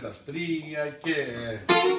da stringa é...